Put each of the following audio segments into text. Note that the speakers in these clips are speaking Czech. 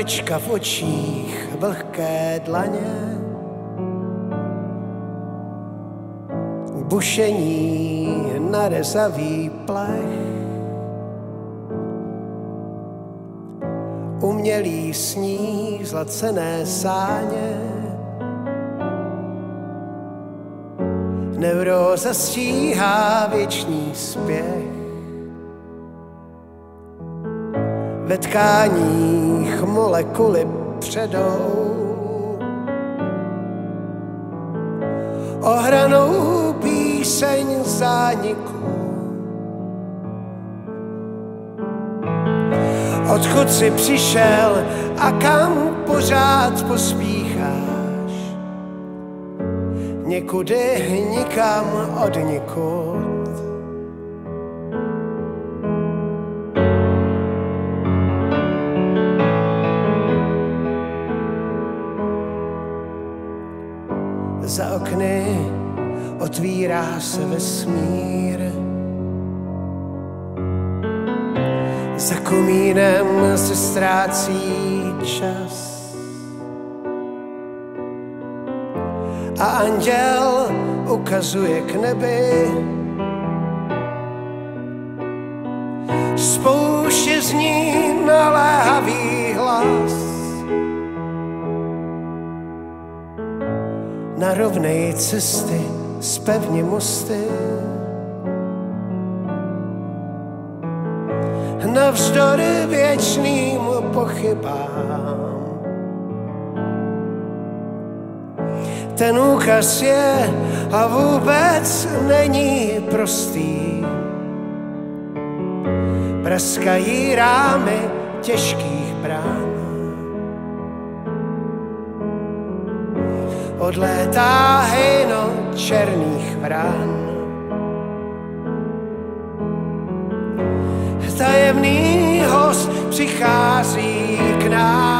horečka v očích, vlhké dlaně. Bušení na rezavý plech. Umělý sníh, zlacené sáně. Neuróza stíhá věčný spěch. ve tkáních molekuly předou. Ohranou píseň zániku. Odkud jsi přišel a kam pořád pospícháš? Někudy, nikam od nikud. Otvírá se vesmír. Za komínem se ztrácí čas. A anděl ukazuje k nebi. Spouště zní naléhavý hlas. na rovnej cesty spevni mosty. Navzdory věčným pochybám. Ten úkaz je a vůbec není prostý. Praskají rámy těžkých brán. Odlétá hejno černých vrán. Tajemný host přichází k nám.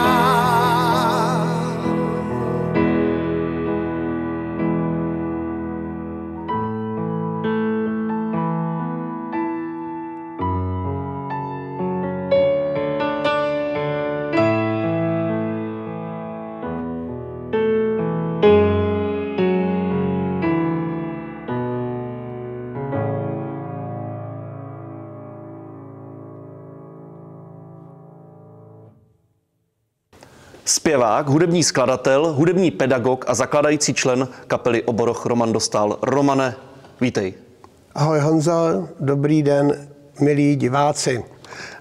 Zpěvák, hudební skladatel, hudební pedagog a zakladající člen kapely Oboroch Roman Dostal. Romane, vítej. Ahoj Honzo, dobrý den, milí diváci.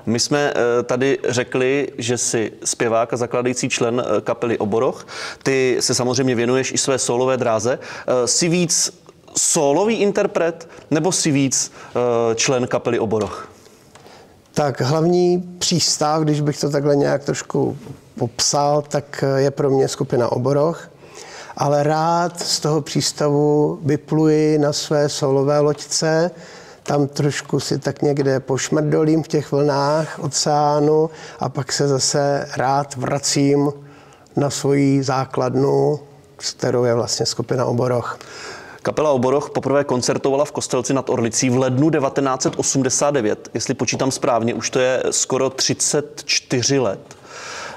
My jsme eh, tady řekli, že jsi zpěvák a zakladající člen eh, kapely Oboroch. Ty se samozřejmě věnuješ i své solové dráze. Eh, jsi víc solový interpret nebo si víc člen kapely Oboroch? Tak hlavní přístav, když bych to takhle nějak trošku popsal, tak je pro mě skupina Oboroch, ale rád z toho přístavu vypluji na své solové loďce, tam trošku si tak někde pošmrdolím v těch vlnách oceánu a pak se zase rád vracím na svoji základnu, kterou je vlastně skupina Oboroch. Kapela Oboroch poprvé koncertovala v Kostelci nad Orlicí v lednu 1989. Jestli počítám správně, už to je skoro 34 let.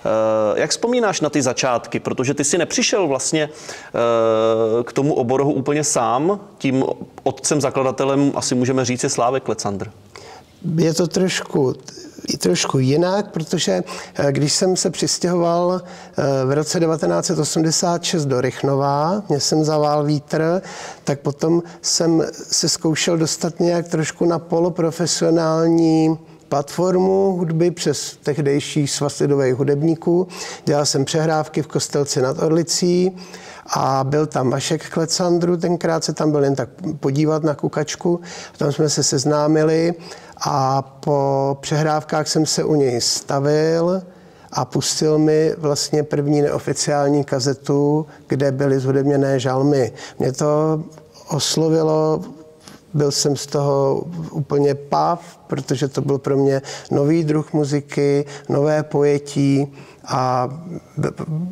Eh, jak vzpomínáš na ty začátky? Protože ty si nepřišel vlastně eh, k tomu oborohu úplně sám. Tím otcem, zakladatelem asi můžeme říct je Slávek Klecandr. Je to trošku i trošku jinak, protože eh, když jsem se přistěhoval v roce 1986 do Rychnova, mě jsem zavál vítr, tak potom jsem se zkoušel dostat nějak trošku na poloprofesionální platformu hudby přes tehdejší svaz lidových hudebníků. Dělal jsem přehrávky v Kostelci nad Orlicí a byl tam Vašek Klecandru, tenkrát se tam byl jen tak podívat na kukačku. Tam jsme se seznámili a po přehrávkách jsem se u něj stavil a pustil mi vlastně první neoficiální kazetu, kde byly zhudebněné žalmy. Mě to oslovilo byl jsem z toho úplně pav, protože to byl pro mě nový druh muziky, nové pojetí a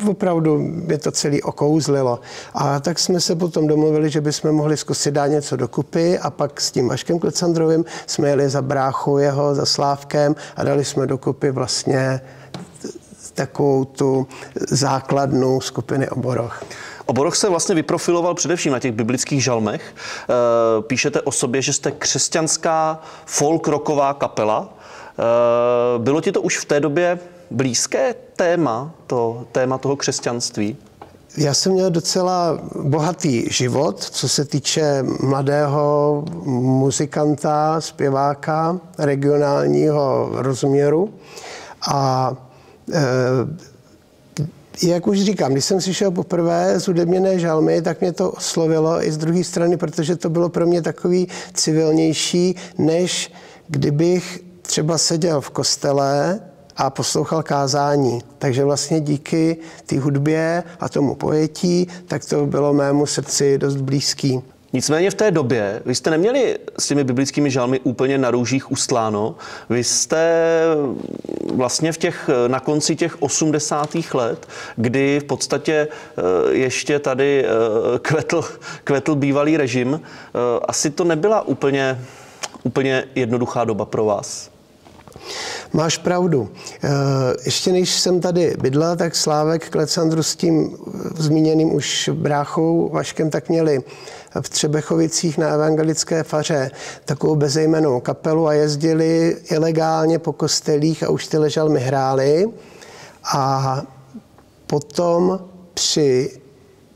opravdu mě to celý okouzlilo. A tak jsme se potom domluvili, že bychom mohli zkusit dát něco dokupy a pak s tím Vaškem Klecandrovým jsme jeli za bráchu jeho, za Slávkem a dali jsme dokupy vlastně takovou tu základnu skupiny Oboroch. Oboroch se vlastně vyprofiloval především na těch biblických žalmech. Eh, píšete o sobě, že jste křesťanská folk rocková kapela. Eh, bylo ti to už v té době blízké téma, to téma toho křesťanství? Já jsem měl docela bohatý život, co se týče mladého muzikanta, zpěváka regionálního rozměru. A e, jak už říkám, když jsem slyšel poprvé z hudebněné žalmy, tak mě to oslovilo i z druhé strany, protože to bylo pro mě takový civilnější, než kdybych třeba seděl v kostele a poslouchal kázání. Takže vlastně díky té hudbě a tomu pojetí, tak to bylo mému srdci dost blízký. Nicméně v té době vy jste neměli s těmi biblickými žalmy úplně na růžích ustláno. Vy jste vlastně v těch, na konci těch 80. let, kdy v podstatě eh, ještě tady eh, kvetl, kvetl bývalý režim, eh, asi to nebyla úplně, úplně jednoduchá doba pro vás. Máš pravdu. Ještě než jsem tady bydla, tak Slávek Klecandru s tím zmíněným už bráchou Vaškem tak měli v Třebechovicích na evangelické faře takovou bezejmenou kapelu a jezdili ilegálně po kostelích a už ty ležalmy hráli. A potom při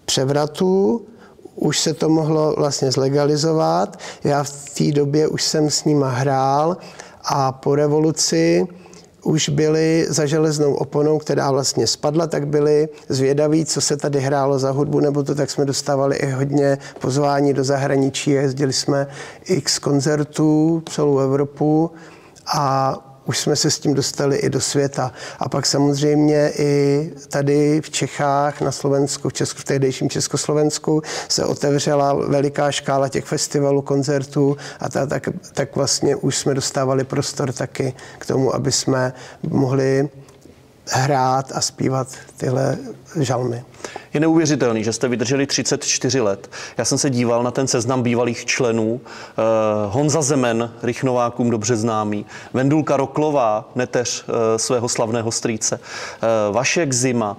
převratu už se to mohlo vlastně zlegalizovat. Já v té době už jsem s nima hrál a po revoluci už byli za železnou oponou, která vlastně spadla, tak byli zvědaví, co se tady hrálo za hudbu, nebo to tak jsme dostávali i hodně pozvání do zahraničí. Jezdili jsme x koncertů celou Evropu a už jsme se s tím dostali i do světa. A pak samozřejmě i tady v Čechách, na Slovensku, v, Česku, v tehdejším Československu se otevřela veliká škála těch festivalů, koncertů a ta, tak, tak vlastně už jsme dostávali prostor taky k tomu, aby jsme mohli hrát a zpívat tyhle žalmy. Je neuvěřitelný, že jste vydrželi 34 let. Já jsem se díval na ten seznam bývalých členů. Eh, Honza Zemen, Rychnovákům dobře známý, Vendulka Roklová, neteř eh, svého slavného strýce, eh, Vašek Zima,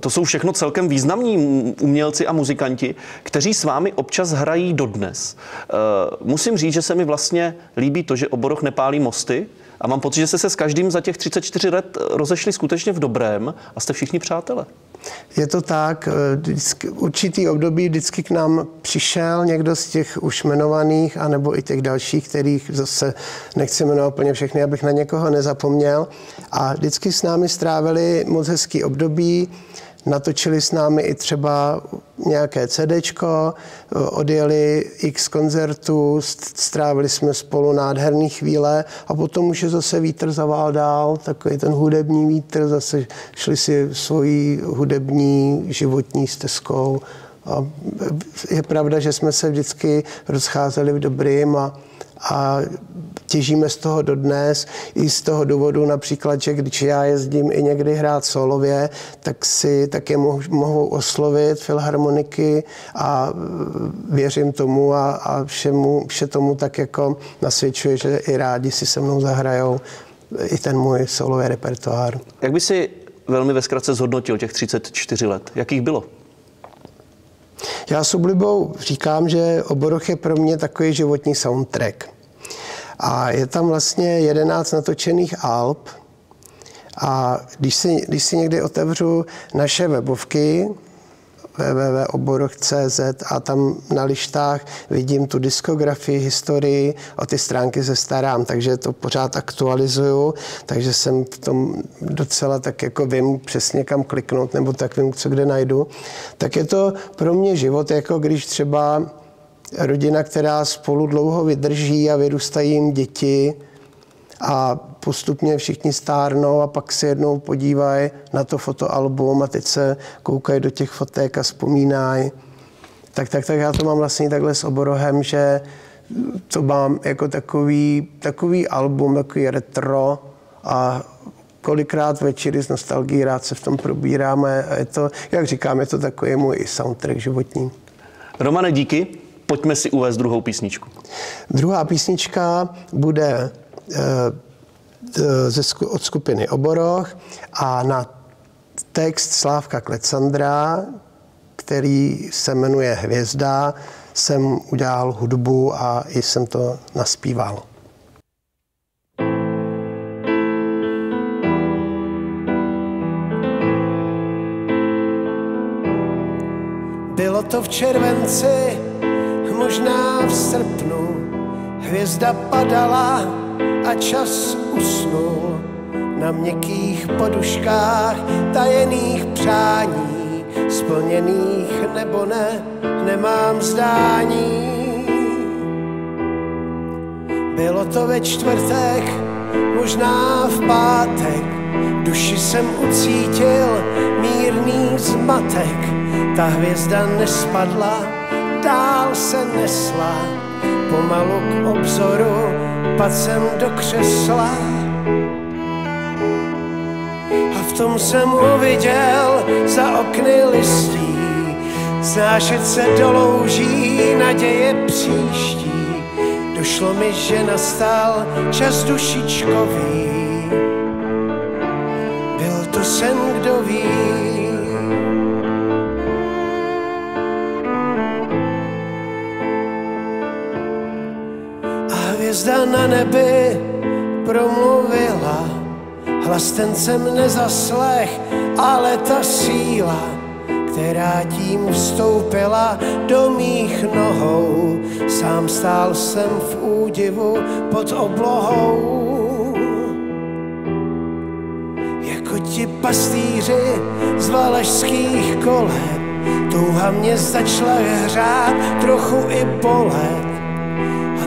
to jsou všechno celkem významní umělci a muzikanti, kteří s vámi občas hrají dodnes. Musím říct, že se mi vlastně líbí to, že oboroch nepálí mosty, a mám pocit, že jste se s každým za těch 34 let rozešli skutečně v dobrém a jste všichni přátelé. Je to tak, eh, vždycky, určitý období vždycky k nám přišel někdo z těch už jmenovaných, anebo i těch dalších, kterých zase nechci jmenovat úplně všechny, abych na někoho nezapomněl. A vždycky s námi strávili moc hezký období. Natočili s námi i třeba nějaké CDčko, odjeli x koncertů, strávili jsme spolu nádherné chvíle a potom už je zase vítr zavál dál, takový ten hudební vítr, zase šli si svojí hudební životní stezkou. A je pravda, že jsme se vždycky rozcházeli v dobrým a, a těžíme z toho dodnes, i z toho důvodu například, že když já jezdím i někdy hrát solově, tak si také mohou oslovit filharmoniky a věřím tomu a, a všemu, vše tomu tak jako nasvědčuje, že i rádi si se mnou zahrajou i ten můj solový repertoár. Jak by si velmi ve zkratce zhodnotil těch 34 let? Jakých bylo? Já s oblibou říkám, že Oboroch je pro mě takový životní soundtrack. A je tam vlastně jedenáct natočených alb. A když si, když si někdy otevřu naše webovky, www.oboroch.cz a tam na lištách vidím tu diskografii, historii, o ty stránky se starám, takže to pořád aktualizuju, takže jsem v tom docela tak jako vím přesně kam kliknout, nebo tak vím, co kde najdu. Tak je to pro mě život, jako když třeba rodina, která spolu dlouho vydrží a vyrůstají jim děti a postupně všichni stárnou a pak se jednou podívají na to fotoalbum a teď se koukají do těch fotek a vzpomínají. Tak, tak, tak já to mám vlastně takhle s oborohem, že to mám jako takový, takový album, takový retro a kolikrát večery z nostalgií rád se v tom probíráme a je to, jak říkám, je to takový můj soundtrack životní. Romane, díky. Pojďme si uvést druhou písničku. Druhá písnička bude e, od skupiny Oboroch a na text Slávka Klecandra, který se jmenuje Hvězda, jsem udělal hudbu a i jsem to naspíval. Bylo to v červenci, možná v srpnu, hvězda padala a čas usnul na měkkých poduškách tajených přání, splněných nebo ne, nemám zdání. Bylo to ve čtvrtek, možná v pátek, duši jsem ucítil mírný zmatek, ta hvězda nespadla, dál se nesla, pomalu k obzoru, pad jsem do křesla. A v tom jsem uviděl za okny listí, znášet se do louží naděje příští. Došlo mi, že nastal čas dušičkový, byl to sen, kdo ví. Hvězda na nebi promluvila, hlas ten jsem nezaslech, ale ta síla, která tím vstoupila do mých nohou, sám stál jsem v údivu pod oblohou. Jako ti pastýři z valašských kolet, touha mě začala hřát, trochu i bolet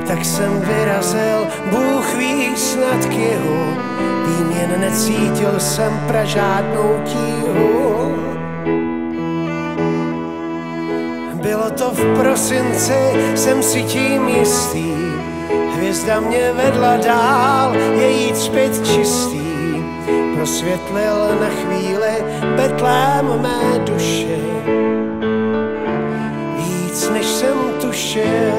tak jsem vyrazil, Bůh ví snad k jihu, vím jen necítil jsem pra žádnou tíhu. Bylo to v prosinci, jsem si tím jistý, hvězda mě vedla dál, její zpět čistý, prosvětlil na chvíli betlém mé duše, víc než jsem tušil.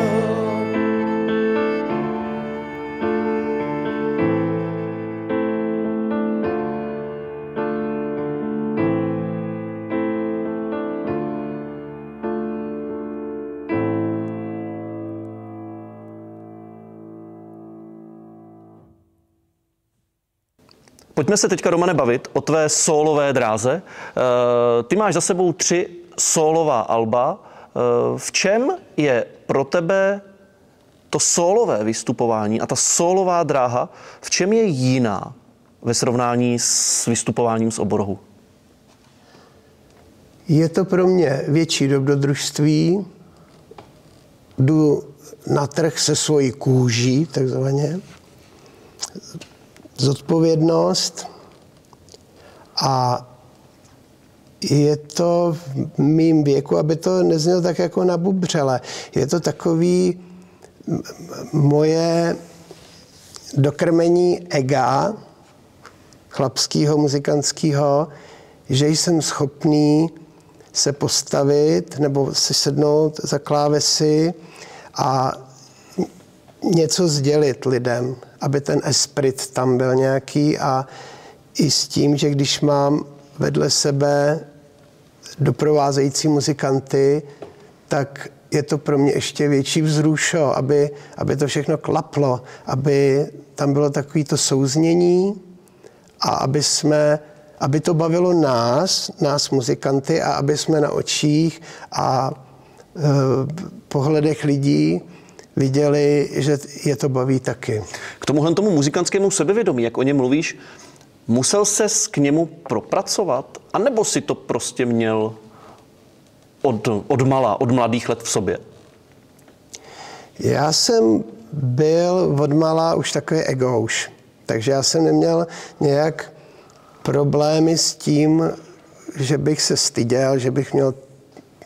Pojďme se teďka, Romane, bavit o tvé solové dráze. Eh, ty máš za sebou tři solová alba. Eh, v čem je pro tebe to solové vystupování a ta solová dráha, v čem je jiná ve srovnání s vystupováním z oborohu? Je to pro mě větší dobrodružství. Jdu na trh se svojí kůží, takzvaně zodpovědnost a je to v mým věku, aby to neznělo tak jako na bubřele. Je to takový moje dokrmení ega, chlapského, muzikantského, že jsem schopný se postavit nebo si sednout za klávesy a něco sdělit lidem, aby ten esprit tam byl nějaký a i s tím, že když mám vedle sebe doprovázející muzikanty, tak je to pro mě ještě větší vzrušo, aby, aby to všechno klaplo, aby tam bylo takové to souznění a aby jsme aby to bavilo nás, nás muzikanty a aby jsme na očích a e, pohledech lidí viděli, že je to baví taky. K tomuhle tomu muzikantskému sebevědomí, jak o něm mluvíš, musel se k němu propracovat? A nebo si to prostě měl od, od mala, od mladých let v sobě? Já jsem byl od mala už takový egouš. Takže já jsem neměl nějak problémy s tím, že bych se styděl, že bych měl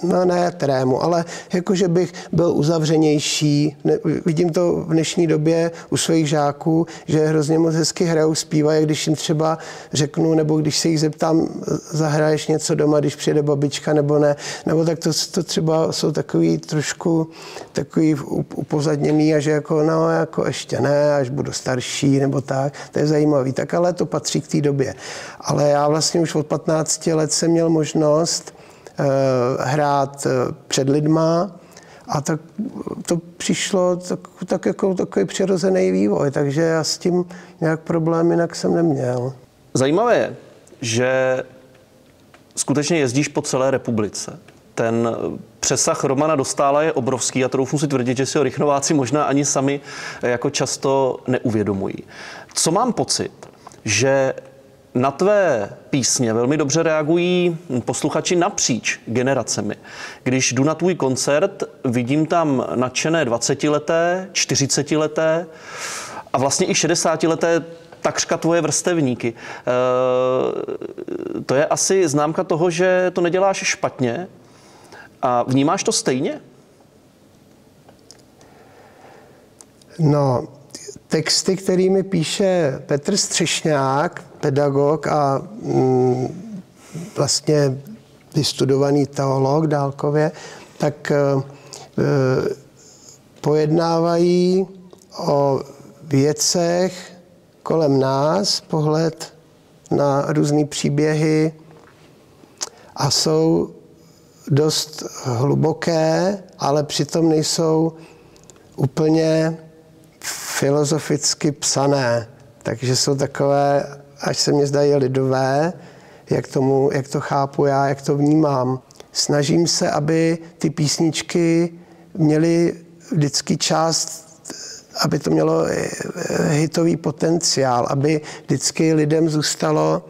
no ne trému, ale jakože bych byl uzavřenější. Ne, vidím to v dnešní době u svých žáků, že hrozně moc hezky hrajou, zpívají, když jim třeba řeknu, nebo když se jich zeptám, zahraješ něco doma, když přijede babička, nebo ne, nebo tak to, to třeba jsou takový trošku takový upozadněný a že jako no, jako ještě ne, až budu starší, nebo tak, to je zajímavý. Tak ale to patří k té době. Ale já vlastně už od 15 let jsem měl možnost hrát eh, před lidma a tak to přišlo tak, tak jako takový přirozený vývoj, takže já s tím nějak problém jinak jsem neměl. Zajímavé je, že skutečně jezdíš po celé republice. Ten přesah Romana Dostála je obrovský a troufnu si tvrdit, že si ho rychnováci možná ani sami jako často neuvědomují. Co mám pocit, že na tvé písně velmi dobře reagují posluchači napříč generacemi. Když jdu na tvůj koncert, vidím tam nadšené 20-leté, 40-leté a vlastně i 60-leté takřka tvoje vrstevníky. E, to je asi známka toho, že to neděláš špatně a vnímáš to stejně? No, texty, kterými píše Petr Střešňák, pedagog a mm, vlastně vystudovaný teolog dálkově, tak e, pojednávají o věcech kolem nás, pohled na různé příběhy a jsou dost hluboké, ale přitom nejsou úplně filozoficky psané. Takže jsou takové, až se mě zdají lidové, jak, tomu, jak to chápu já, jak to vnímám. Snažím se, aby ty písničky měly vždycky část, aby to mělo eh, hitový potenciál, aby vždycky lidem zůstalo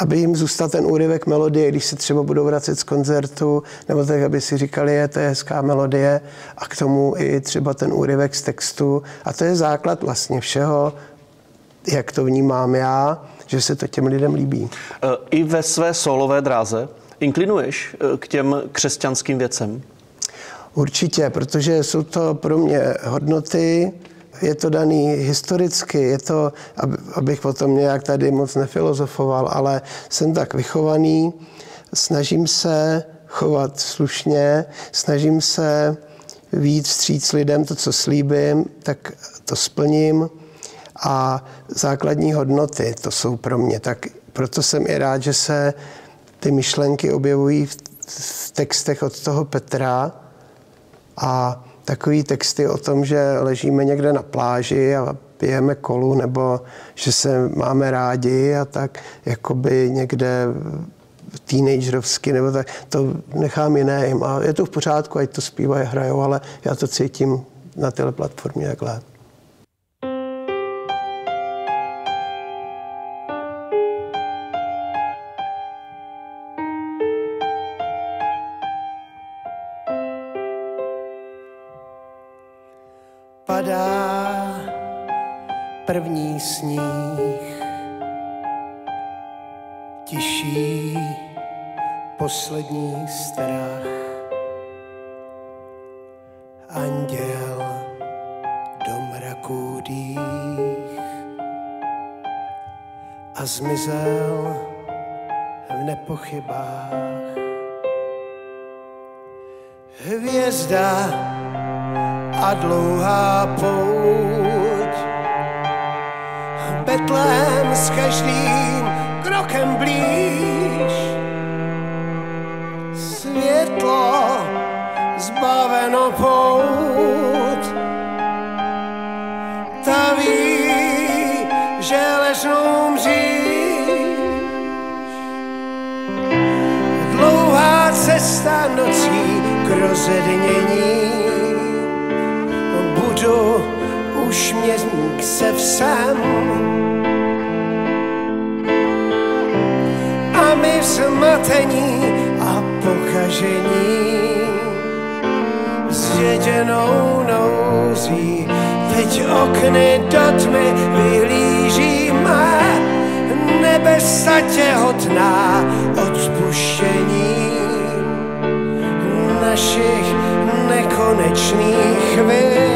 aby jim zůstal ten úryvek melodie, když se třeba budou vracet z koncertu, nebo tak, aby si říkali, je to je hezká melodie a k tomu i třeba ten úryvek z textu. A to je základ vlastně všeho, jak to vnímám já, že se to těm lidem líbí. E, I ve své solové dráze inklinuješ e, k těm křesťanským věcem? Určitě, protože jsou to pro mě hodnoty, je to daný historicky, je to, abych potom nějak tady moc nefilozofoval, ale jsem tak vychovaný, snažím se chovat slušně, snažím se víc vstříc lidem to, co slíbím, tak to splním a základní hodnoty, to jsou pro mě. Tak proto jsem i rád, že se ty myšlenky objevují v, textech od toho Petra a takový texty o tom, že ležíme někde na pláži a pijeme kolu, nebo že se máme rádi a tak jakoby někde teenagerovsky, nebo tak, to nechám jiným. A je to v pořádku, ať to zpívají, hrajou, ale já to cítím na této platformě takhle. Sníh. Tiší poslední strach. Anděl do mraků dých a zmizel v nepochybách. Hvězda a dlouhá pouť. Betlém s každým krokem blíž. Světlo zbaveno pout. Ta ví, že ležnou. Dlouhá cesta nocí k rozednění budu už se vsem. A my zmatení a pokažení zjeděnou nouzí teď okny do tmy vyhlížíme nebesa těhotná od spuštění našich nekonečných vin.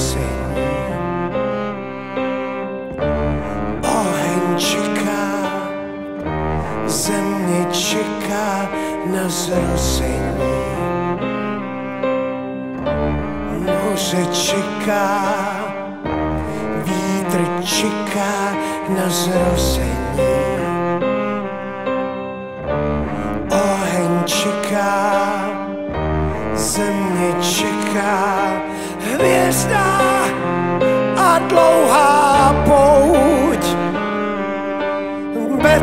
čeká na zrození. Moře čeká, vítr čeká na zrození. Oheň čeká, země čeká, hvězda a dlouhá pouť.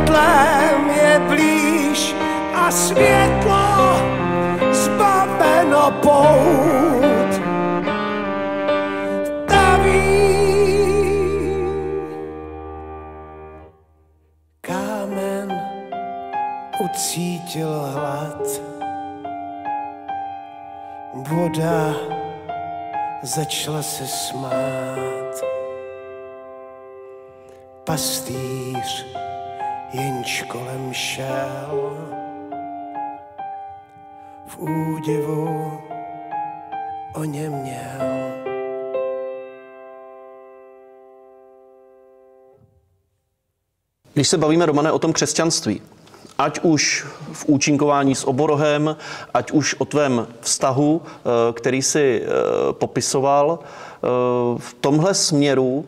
Blíž světlo zbaveno pout. Taví kámen ucítil hlad. Voda začala se smát. Pastýř jenž kolem šel v údivu o něm měl. Když se bavíme, Romane, o tom křesťanství, ať už v účinkování s oborohem, ať už o tvém vztahu, eh, který si eh, popisoval, eh, v tomhle směru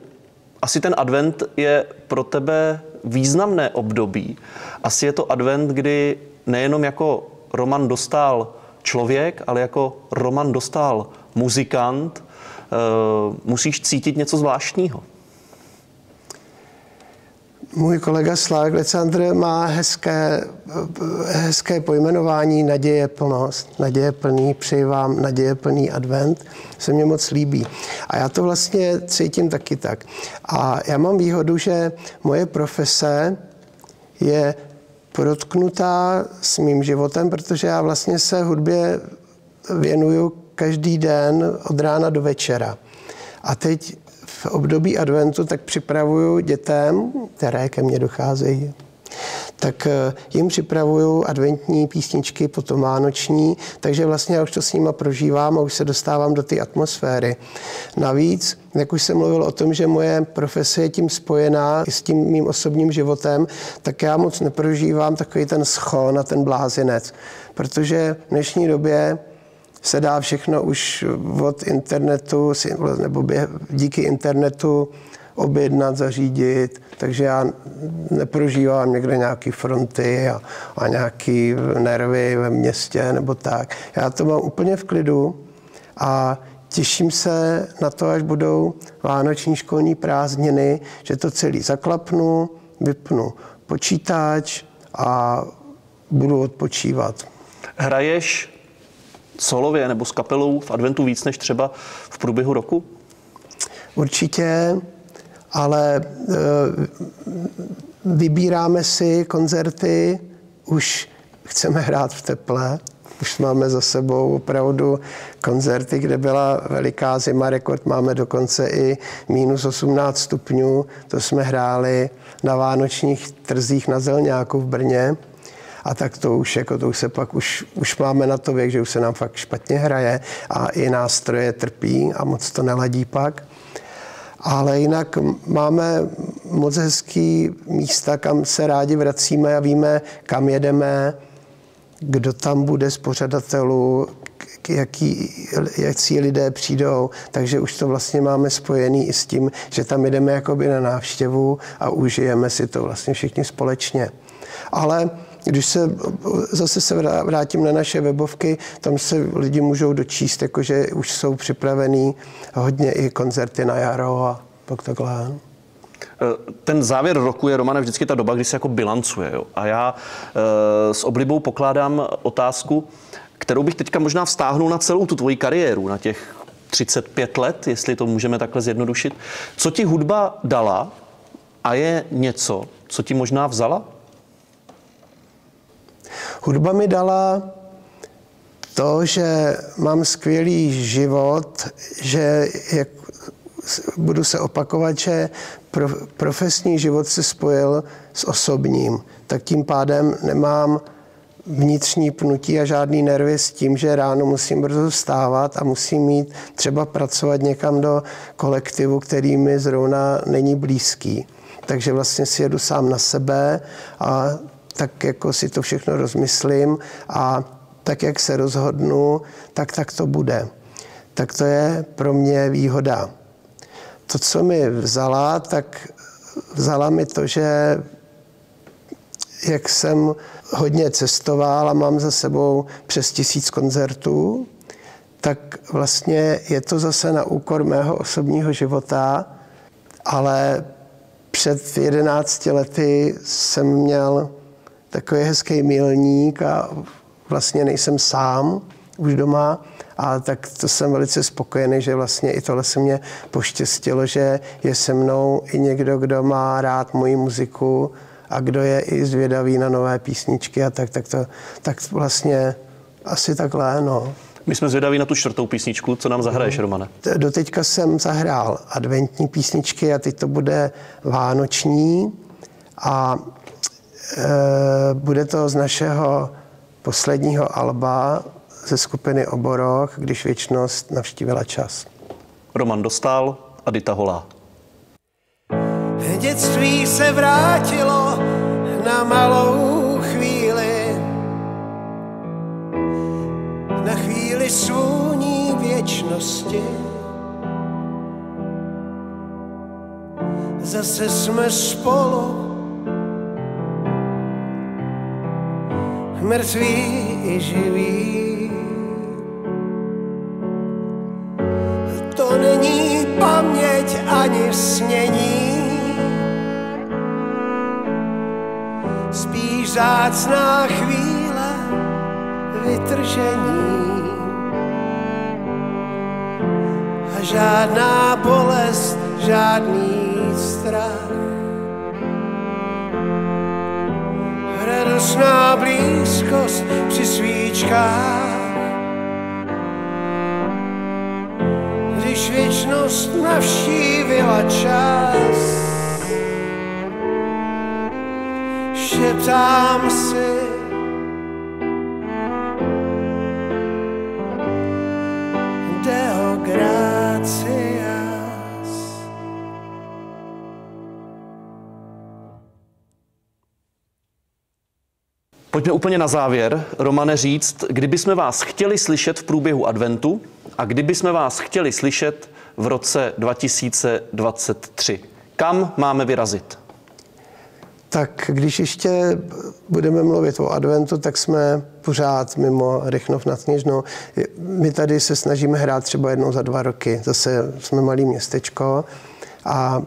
asi ten advent je pro tebe významné období. Asi je to advent, kdy nejenom jako Roman dostal člověk, ale jako Roman dostal muzikant, musíš cítit něco zvláštního. Můj kolega Slávek Lecandr má hezké, hezké pojmenování Naděje plnost, naděje plný, přeji vám naděje plný advent, se mně moc líbí. A já to vlastně cítím taky tak. A já mám výhodu, že moje profese je protknutá s mým životem, protože já vlastně se hudbě věnuju každý den od rána do večera. A teď v období adventu tak připravuju dětem, které ke mně docházejí, tak eh, jim připravuju adventní písničky, potom vánoční, takže vlastně já už to s nima prožívám a už se dostávám do té atmosféry. Navíc, jak už jsem mluvil o tom, že moje profese je tím spojená i s tím mým osobním životem, tak já moc neprožívám takový ten schon a ten blázinec, protože v dnešní době se dá všechno už od internetu nebo díky internetu objednat, zařídit, takže já neprožívám někde nějaké fronty a, a nějaké nervy ve městě nebo tak. Já to mám úplně v klidu a těším se na to, až budou vánoční školní prázdniny, že to celý zaklapnu, vypnu počítač a budu odpočívat. Hraješ solově nebo s kapelou v adventu víc než třeba v průběhu roku? Určitě, ale e, vybíráme si koncerty, už chceme hrát v teple, už máme za sebou opravdu koncerty, kde byla veliká zima, rekord máme dokonce i minus 18 stupňů, to jsme hráli na vánočních trzích na Zelňáku v Brně a tak to už, jako to už se pak, už, už máme na to věk, že už se nám fakt špatně hraje a i nástroje trpí a moc to neladí pak. Ale jinak máme moc hezký místa, kam se rádi vracíme a víme, kam jedeme, kdo tam bude z pořadatelů, jaký, jaký lidé přijdou, takže už to vlastně máme spojený i s tím, že tam jdeme jakoby na návštěvu a užijeme si to vlastně všichni společně. Ale když se zase se vrátím na naše webovky, tam se lidi můžou dočíst, jakože už jsou připravený hodně i koncerty na jaro a pak takhle. Eh, ten závěr roku je, Romane, vždycky ta doba, kdy se jako bilancuje. Jo? A já e, s oblibou pokládám otázku, kterou bych teďka možná vztáhnul na celou tu tvoji kariéru, na těch 35 let, jestli to můžeme takhle zjednodušit. Co ti hudba dala a je něco, co ti možná vzala? Hudba mi dala to, že mám skvělý život, že jak budu se opakovat, že pro, profesní život se spojil s osobním, tak tím pádem nemám vnitřní pnutí a žádný nervy s tím, že ráno musím brzo vstávat a musím mít třeba pracovat někam do kolektivu, který mi zrovna není blízký. Takže vlastně si jedu sám na sebe a tak jako si to všechno rozmyslím a tak, jak se rozhodnu, tak tak to bude. Tak to je pro mě výhoda. To, co mi vzala, tak vzala mi to, že jak jsem hodně cestoval a mám za sebou přes tisíc koncertů, tak vlastně je to zase na úkor mého osobního života, ale před 11 lety jsem měl takový hezký milník a vlastně nejsem sám už doma a tak to jsem velice spokojený, že vlastně i tohle se mě poštěstilo, že je se mnou i někdo, kdo má rád moji muziku a kdo je i zvědavý na nové písničky a tak, tak to tak vlastně asi takhle, no. My jsme zvědaví na tu čtvrtou písničku, co nám zahraješ, no. Romane? Doteďka jsem zahrál adventní písničky a teď to bude vánoční a bude to z našeho posledního alba ze skupiny Oboroch, když věčnost navštívila čas. Roman Dostal a Dita Holá. Dětství se vrátilo na malou chvíli, na chvíli svůní věčnosti. Zase jsme spolu, mrtví i živí. To není paměť ani snění, spíš zácná chvíle vytržení. A žádná bolest, žádný strach. Radostná blízkost při svíčkách. Když věčnost navštívila čas, šeptám si, Pojďme úplně na závěr, Romane, říct, kdyby jsme vás chtěli slyšet v průběhu adventu a kdyby jsme vás chtěli slyšet v roce 2023. Kam máme vyrazit? Tak když ještě budeme mluvit o adventu, tak jsme pořád mimo Rychnov nad Kněžnou. My tady se snažíme hrát třeba jednou za dva roky. Zase jsme malý městečko a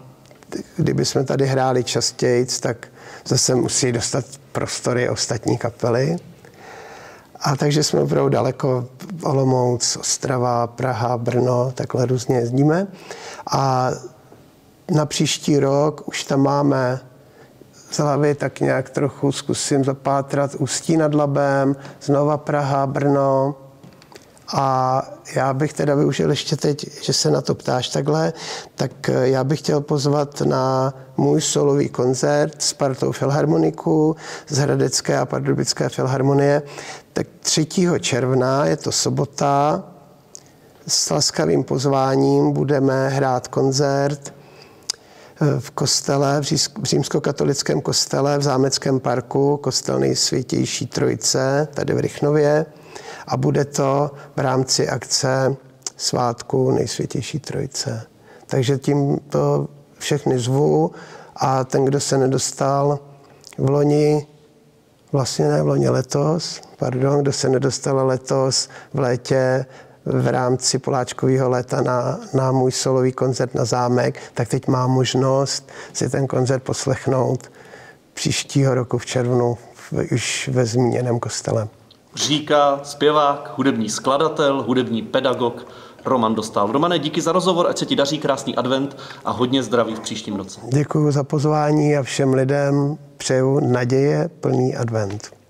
kdyby jsme tady hráli častěji, tak zase musí dostat prostory ostatní kapely. A takže jsme opravdu daleko, Olomouc, Ostrava, Praha, Brno, takhle různě jezdíme. A na příští rok už tam máme z hlavy tak nějak trochu zkusím zapátrat Ústí nad Labem, znova Praha, Brno. A já bych teda využil ještě teď, že se na to ptáš takhle, tak já bych chtěl pozvat na můj solový koncert s partou Filharmoniku z Hradecké a Pardubické filharmonie. Tak 3. června, je to sobota, s laskavým pozváním budeme hrát koncert v kostele, v římskokatolickém kostele v Zámeckém parku, kostel nejsvětější trojice, tady v Rychnově. A bude to v rámci akce svátku nejsvětější trojice. Takže tím to všechny zvu a ten, kdo se nedostal v loni, vlastně ne v loni letos, pardon, kdo se nedostal letos v létě v rámci Poláčkového léta na, na můj solový koncert na zámek, tak teď má možnost si ten koncert poslechnout příštího roku v červnu v, už ve zmíněném kostele. Říká zpěvák, hudební skladatel, hudební pedagog Roman Dostal. Romane, díky za rozhovor, ať se ti daří krásný advent a hodně zdraví v příštím roce. Děkuji za pozvání a všem lidem přeju naděje plný advent.